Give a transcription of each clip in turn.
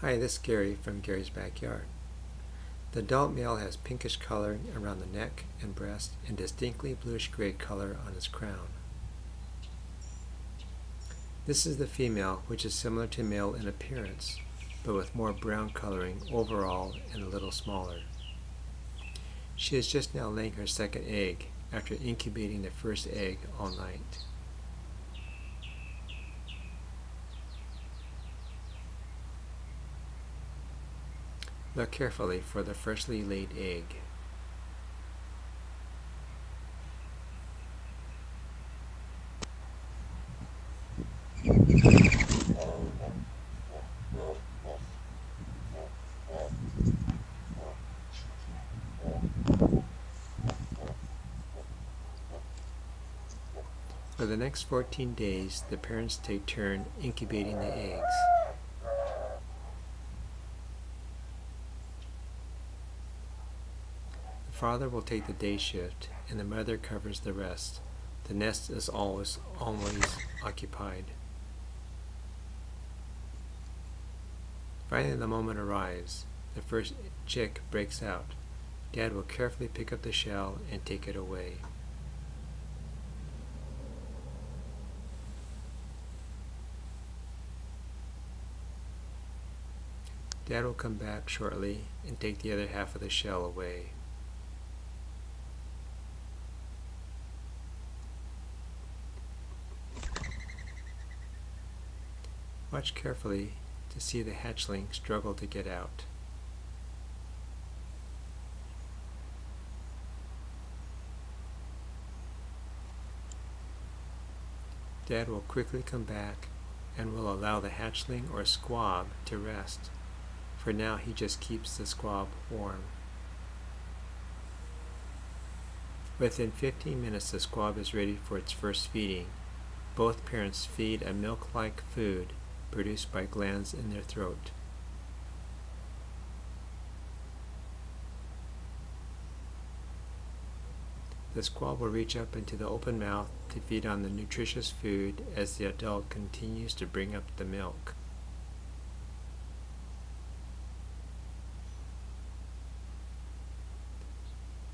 Hi, this is Gary from Gary's Backyard. The adult male has pinkish coloring around the neck and breast and distinctly bluish gray color on his crown. This is the female, which is similar to male in appearance, but with more brown coloring overall and a little smaller. She is just now laying her second egg after incubating the first egg all night. Look carefully for the freshly laid egg. For the next 14 days, the parents take turn incubating the eggs. Father will take the day shift and the mother covers the rest. The nest is always always occupied. Finally the moment arrives. The first chick breaks out. Dad will carefully pick up the shell and take it away. Dad will come back shortly and take the other half of the shell away. Watch carefully to see the hatchling struggle to get out. Dad will quickly come back and will allow the hatchling or squab to rest. For now he just keeps the squab warm. Within 15 minutes the squab is ready for its first feeding. Both parents feed a milk-like food produced by glands in their throat. The squab will reach up into the open mouth to feed on the nutritious food as the adult continues to bring up the milk.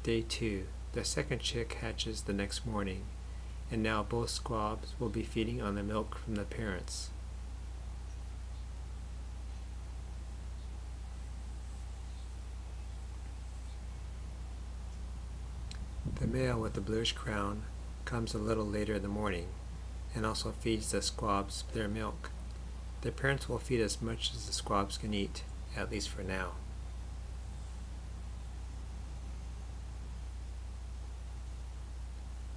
Day 2. The second chick hatches the next morning, and now both squabs will be feeding on the milk from the parents. The male with the bluish crown comes a little later in the morning and also feeds the squabs their milk. The parents will feed as much as the squabs can eat, at least for now.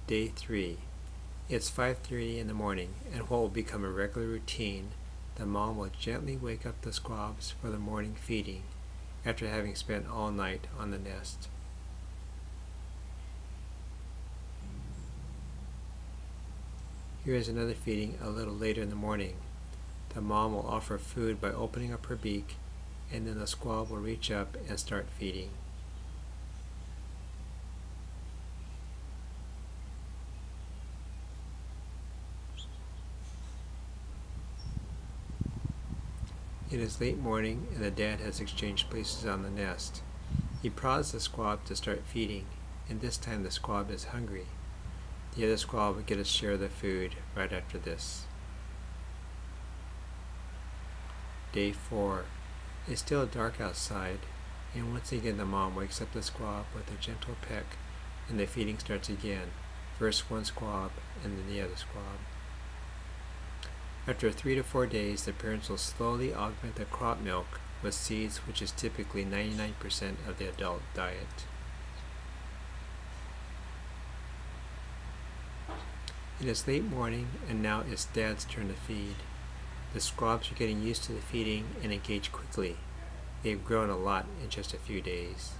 Day 3. It's 5.30 in the morning, and what will become a regular routine, the mom will gently wake up the squabs for the morning feeding after having spent all night on the nest. Here is another feeding a little later in the morning. The mom will offer food by opening up her beak, and then the squab will reach up and start feeding. It is late morning and the dad has exchanged places on the nest. He prods the squab to start feeding, and this time the squab is hungry. The other squab would get a share of the food right after this. Day 4. It's still dark outside, and once again the mom wakes up the squab with a gentle peck, and the feeding starts again. First one squab, and then the other squab. After three to four days, the parents will slowly augment the crop milk with seeds, which is typically 99% of the adult diet. It is late morning and now it's Dad's turn to feed. The squabs are getting used to the feeding and engage quickly. They've grown a lot in just a few days.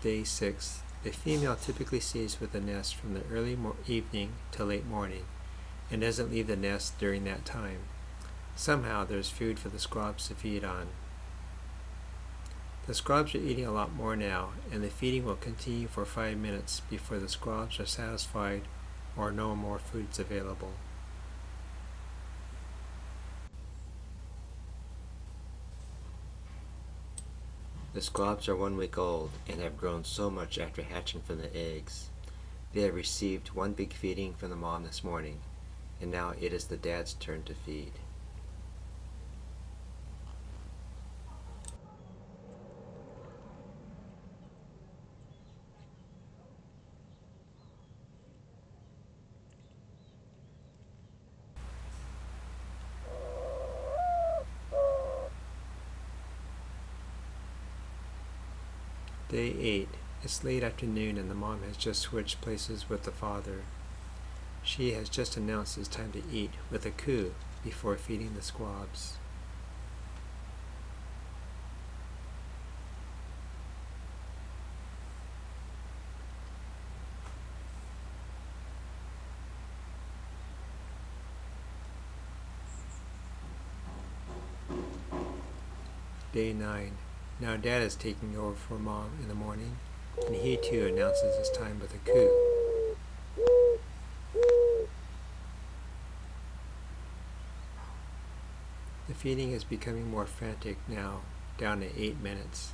Day 6. The female typically stays with the nest from the early evening to late morning and doesn't leave the nest during that time. Somehow there's food for the squabs to feed on. The squabs are eating a lot more now, and the feeding will continue for five minutes before the squabs are satisfied or no more foods available. The squabs are one week old and have grown so much after hatching from the eggs. They have received one big feeding from the mom this morning, and now it is the dad's turn to feed. Day 8. It's late afternoon and the mom has just switched places with the father. She has just announced it's time to eat with a coo before feeding the squabs. Day 9. Now Dad is taking over for Mom in the morning, and he too announces it's time with a coo. The feeding is becoming more frantic now, down to 8 minutes.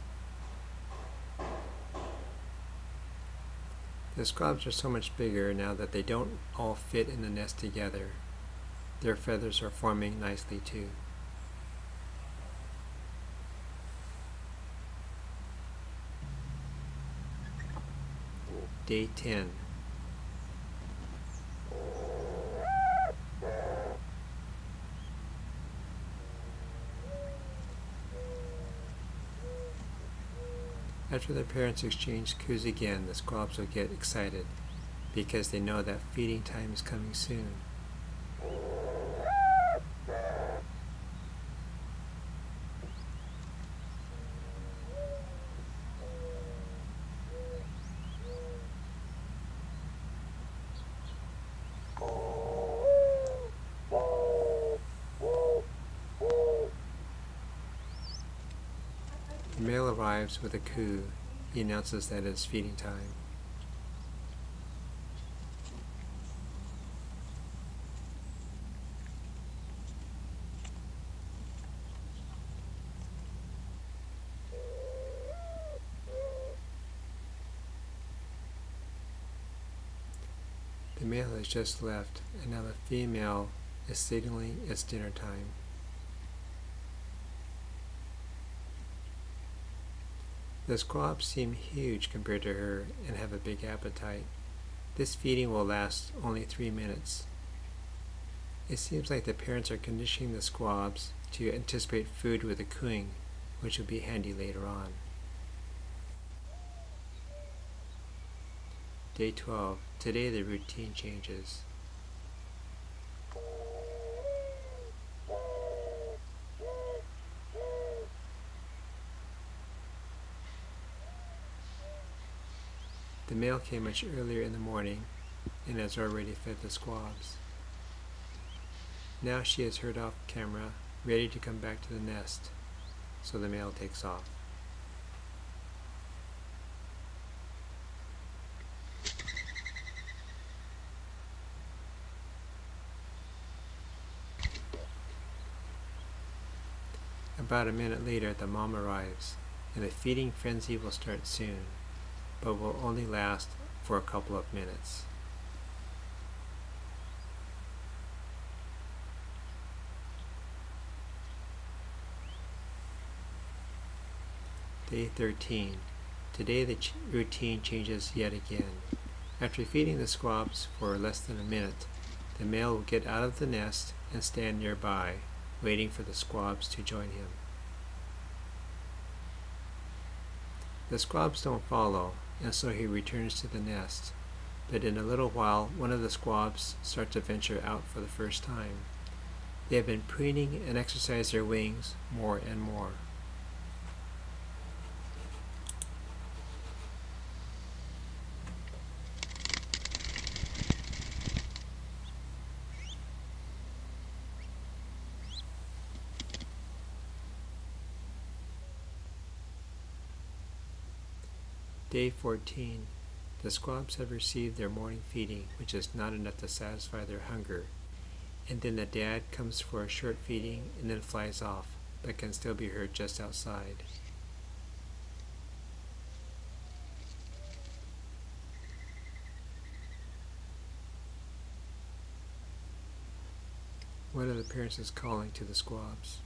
The squabs are so much bigger now that they don't all fit in the nest together. Their feathers are forming nicely too. Day 10. After their parents exchange coos again, the squabs will get excited because they know that feeding time is coming soon. The male arrives with a coo. He announces that it's feeding time. The male has just left, and now the female is signaling it's dinner time. The squabs seem huge compared to her and have a big appetite. This feeding will last only three minutes. It seems like the parents are conditioning the squabs to anticipate food with a cooing, which will be handy later on. Day 12. Today the routine changes. The male came much earlier in the morning and has already fed the squabs. Now she has heard off camera, ready to come back to the nest, so the male takes off. About a minute later, the mom arrives, and the feeding frenzy will start soon, but will only last for a couple of minutes. Day 13. Today the ch- routine changes yet again. After feeding the squabs for less than a minute, the male will get out of the nest and stand nearby, waiting for the squabs to join him. The squabs don't follow, and so he returns to the nest. But in a little while, one of the squabs starts to venture out for the first time. They have been preening and exercise their wings more and more. Day 14. The squabs have received their morning feeding, which is not enough to satisfy their hunger. And then the dad comes for a short feeding and then flies off, but can still be heard just outside. One of the parents is calling to the squabs.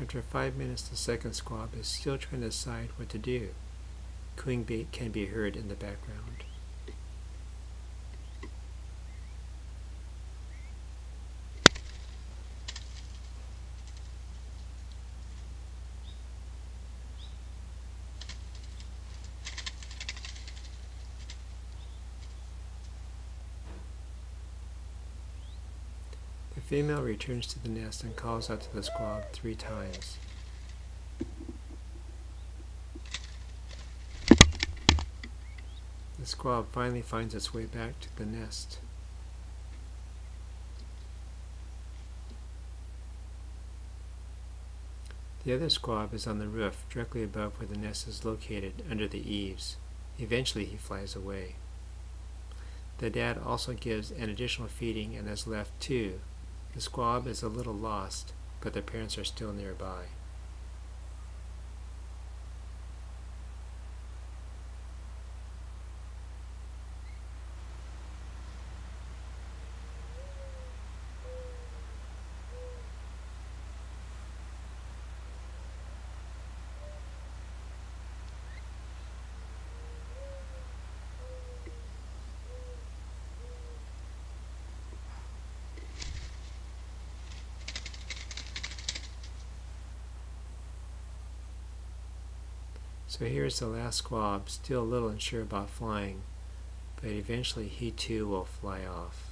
After five minutes, the second squab is still trying to decide what to do. Cooing bait can be heard in the background. Female returns to the nest and calls out to the squab three times. The squab finally finds its way back to the nest. The other squab is on the roof, directly above where the nest is located, under the eaves. Eventually he flies away. The dad also gives an additional feeding and has left too, the squab is a little lost, but their parents are still nearby. So here's the last squab, still a little unsure about flying, but eventually he too will fly off.